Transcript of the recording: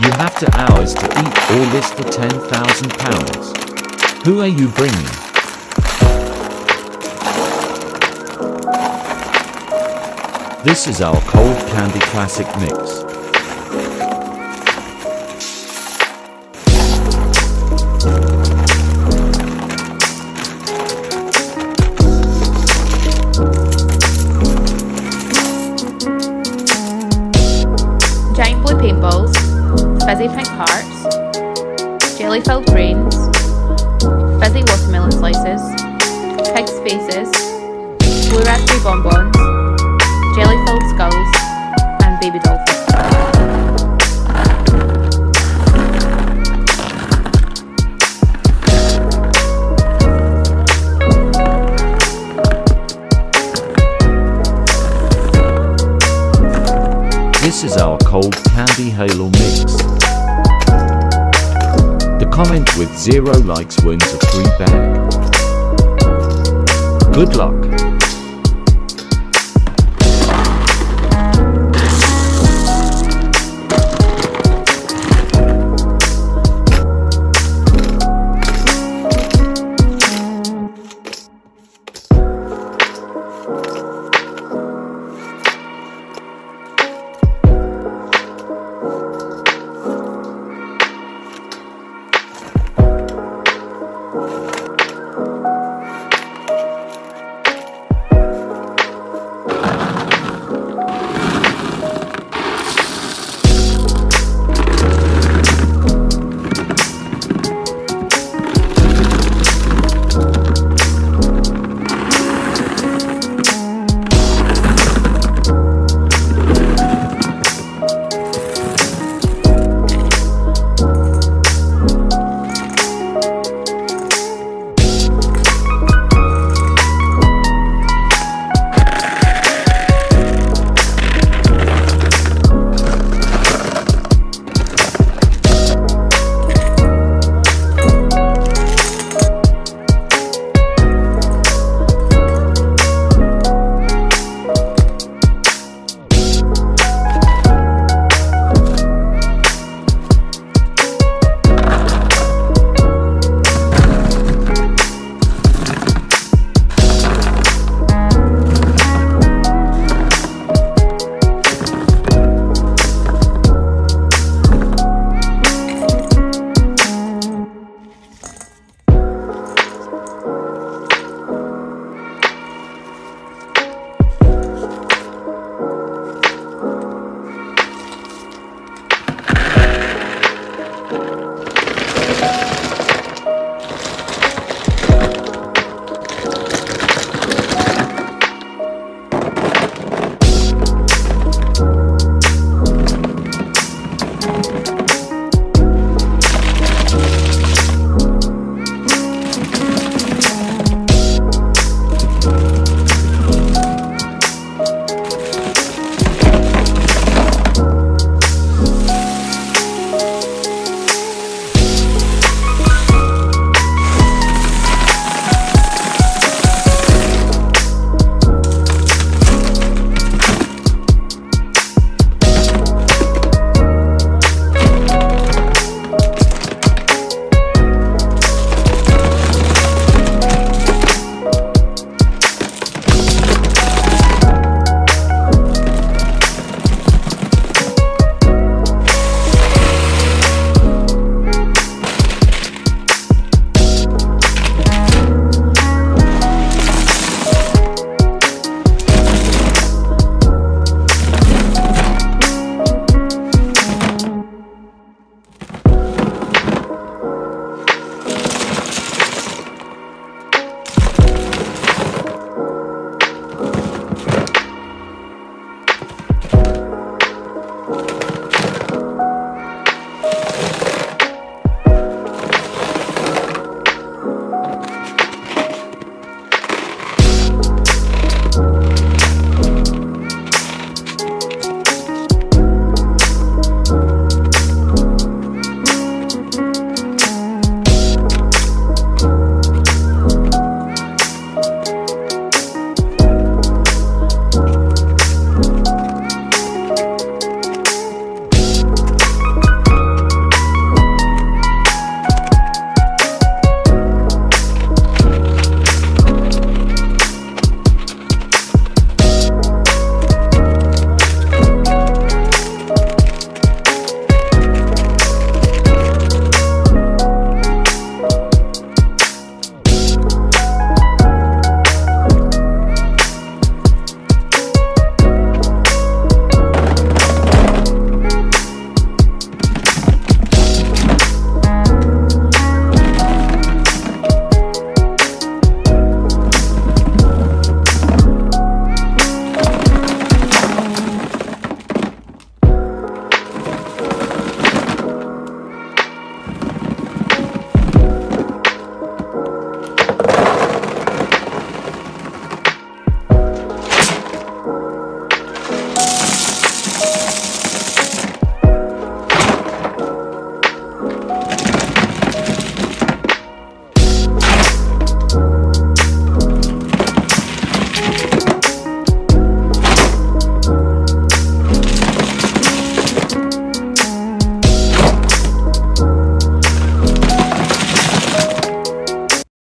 You have to hours to eat all this for 10,000 pounds. Who are you bringing? This is our cold candy classic mix. Jelly filled brains, fizzy watermelon slices, pig's faces, blue raspberry bonbons, jelly filled skulls, and baby food. This is our cold candy halo mix. Comment with zero likes wins a free bag. Good luck.